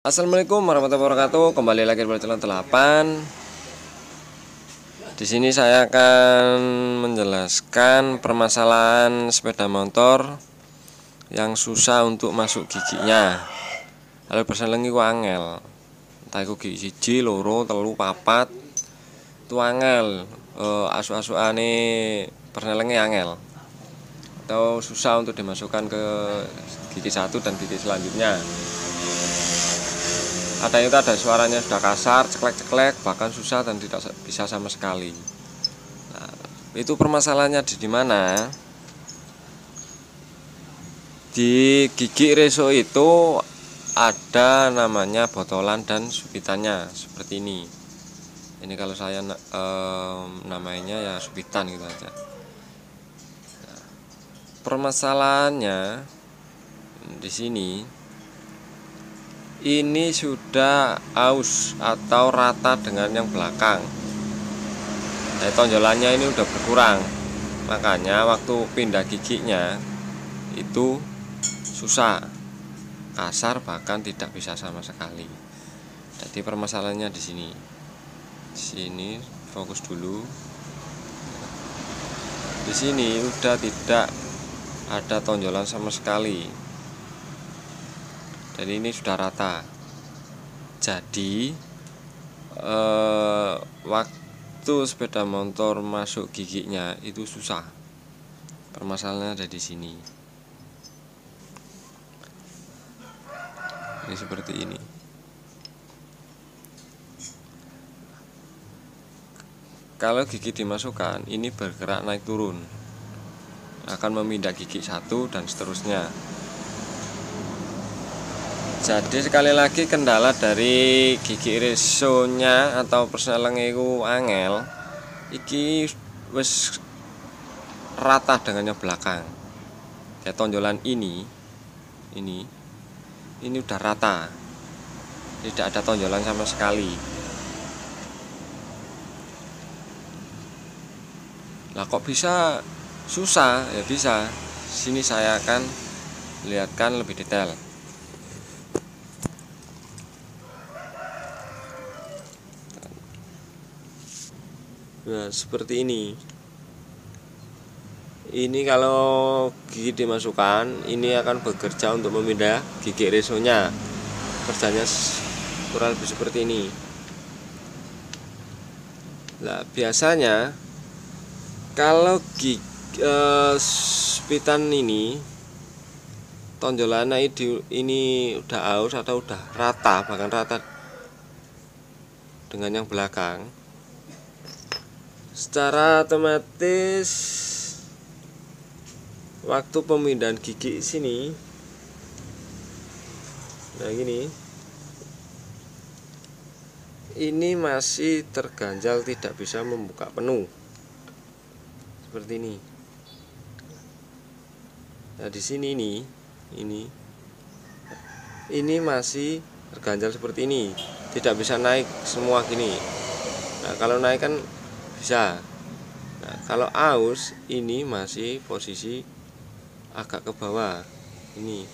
Assalamualaikum warahmatullahi wabarakatuh. Kembali lagi di channel 8. Di sini saya akan menjelaskan permasalahan sepeda motor yang susah untuk masuk giginya. Kalau perselengi ku angel. Entah iku gigi siji, loro, telu, papat. Itu angel. E, asu-asukane perselengi angel. Atau susah untuk dimasukkan ke gigi satu dan gigi selanjutnya ada itu ada suaranya sudah kasar ceklek-ceklek bahkan susah dan tidak bisa sama sekali. Nah, itu permasalahannya di mana? Di gigi reso itu ada namanya botolan dan subitannya seperti ini. Ini kalau saya eh, namanya ya subitan gitu aja. Nah, permasalahannya di sini ini sudah aus atau rata dengan yang belakang. Nah, tonjolannya ini udah berkurang. Makanya waktu pindah giginya itu susah. Kasar bahkan tidak bisa sama sekali. Jadi permasalahannya di sini. Di sini fokus dulu. Di sini udah tidak ada tonjolan sama sekali jadi ini sudah rata. Jadi eh, waktu sepeda motor masuk giginya itu susah. Permasalahannya ada di sini. Ini seperti ini. Kalau gigi dimasukkan ini bergerak naik turun. Akan memindah gigi satu dan seterusnya jadi sekali lagi kendala dari gigi resonya atau perselang itu angel iki wis rata dengan yang belakang. Kayak tonjolan ini ini ini udah rata. Tidak ada tonjolan sama sekali. Lah kok bisa? Susah ya bisa. Sini saya akan lihatkan lebih detail Nah, seperti ini. Ini kalau gigi dimasukkan, ini akan bekerja untuk memindah gigi resonya. Kerjanya kurang lebih seperti ini. Nah, biasanya kalau gigi eh, spitan ini tonjolannya ini, ini udah aus atau udah rata, bahkan rata dengan yang belakang secara otomatis waktu pemindahan gigi sini nah gini ini masih terganjal tidak bisa membuka penuh. Seperti ini. Nah di sini ini ini ini masih terganjal seperti ini. Tidak bisa naik semua gini. Nah kalau naik kan bisa. Nah kalau aus ini masih posisi agak ke bawah. Ini.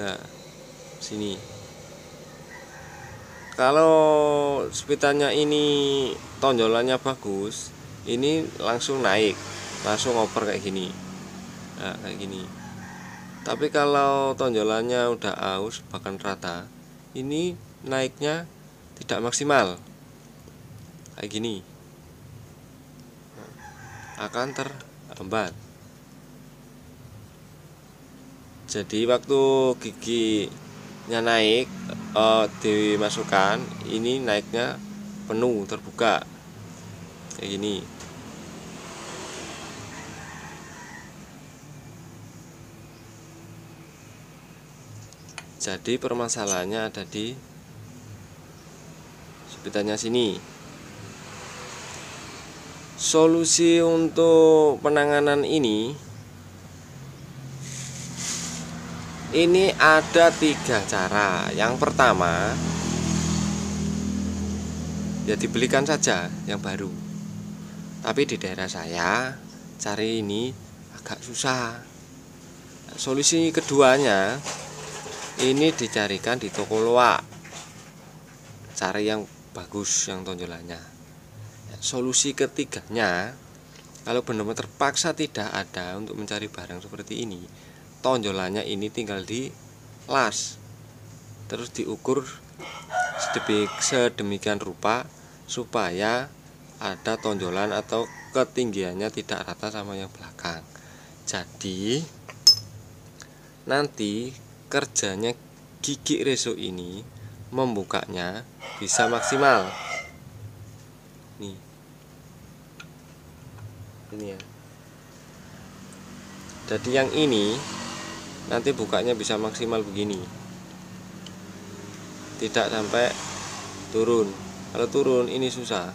Nah sini. Kalau spitannya ini tonjolannya bagus ini langsung naik. Langsung oper kayak gini. Nah kayak gini. Tapi kalau tonjolannya udah aus bahkan rata ini naiknya tidak maksimal kayak gini. Akan terhambat jadi waktu giginya naik uh, dimasukkan ini naiknya penuh terbuka. Kayak gini. Jadi permasalahannya ada di sebetulnya sini solusi untuk penanganan ini ini ada tiga cara. Yang pertama ya dibelikan saja yang baru. Tapi di daerah saya cari ini agak susah. Solusi keduanya ini dicarikan di toko loa cari yang bagus yang tonjolannya solusi ketiganya kalau benar-benar terpaksa tidak ada untuk mencari barang seperti ini tonjolannya ini tinggal di las terus diukur sedemikian rupa supaya ada tonjolan atau ketinggiannya tidak rata sama yang belakang. Jadi nanti kerjanya gigi reso ini membukanya bisa maksimal ini ya. Jadi yang ini nanti bukanya bisa maksimal begini. Tidak sampai turun. Kalau turun ini susah.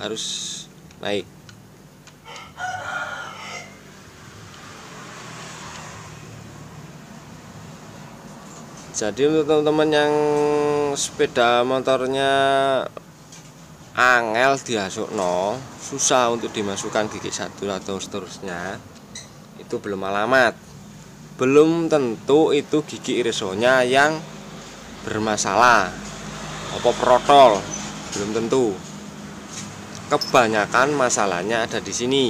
Harus naik. Jadi untuk teman-teman yang sepeda motornya angel diasuk no susah untuk dimasukkan gigi satu atau seterusnya. Itu belum alamat. Belum tentu itu gigi irisonya yang bermasalah. Apa protol? Belum tentu. Kebanyakan masalahnya ada di sini.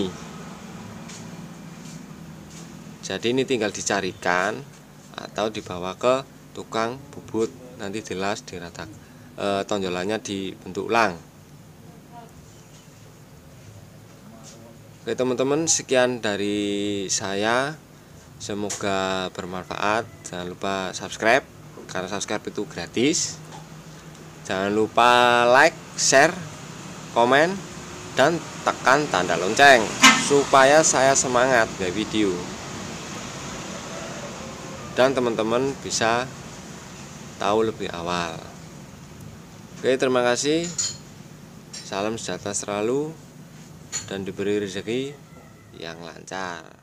Jadi ini tinggal dicarikan atau dibawa ke tukang bubut. Nanti jelas diratak e, tonjolannya dibentuk ulang oke teman-teman sekian dari saya. Semoga bermanfaat. Jangan lupa subscribe karena subscribe itu gratis. Jangan lupa like share komen dan tekan tanda lonceng supaya saya semangat ya video. Dan teman-teman bisa tahu lebih awal. Oke terima kasih. Salam sejahtera selalu dan diberi rezeki yang lancar